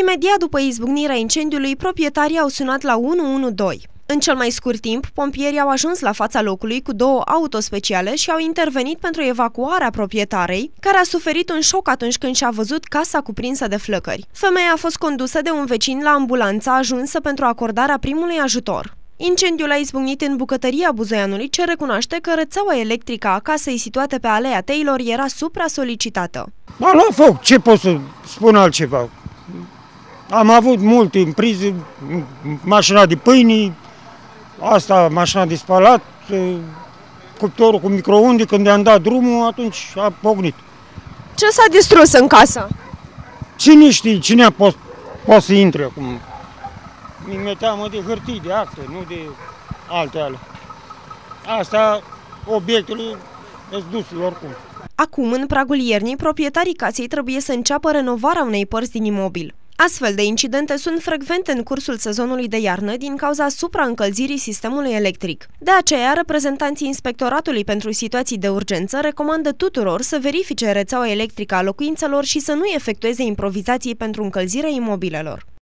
Imediat după izbucnirea incendiului, proprietarii au sunat la 112. În cel mai scurt timp, pompierii au ajuns la fața locului cu două autospeciale și au intervenit pentru evacuarea proprietarei, care a suferit un șoc atunci când și-a văzut casa cuprinsă de flăcări. Femeia a fost condusă de un vecin la ambulanța ajunsă pentru acordarea primului ajutor. Incendiul a izbucnit în bucătăria Buzoianului, ce recunoaște că rețeaua electrică a casei situate pe alea Taylor era supra-solicitată. A luat foc, ce pot să spun altceva? Am avut multe în priză, mașina de pâini, asta, mașina de spalat, cuptorul cu microunde, când i-am dat drumul, atunci a pognit. Ce s-a distrus în casă? Cine știe, cine poate po să intre acum? Mi-e teamă de hârtii, de acte, nu de alte ale. Asta, obiectele, sunt duse oricum. Acum, în pragul iernii, proprietarii casei trebuie să înceapă renovarea unei părți din imobil. Astfel de incidente sunt frecvente în cursul sezonului de iarnă din cauza supraîncălzirii sistemului electric. De aceea, reprezentanții Inspectoratului pentru Situații de Urgență recomandă tuturor să verifice rețeaua electrică a locuințelor și să nu efectueze improvizații pentru încălzirea imobilelor.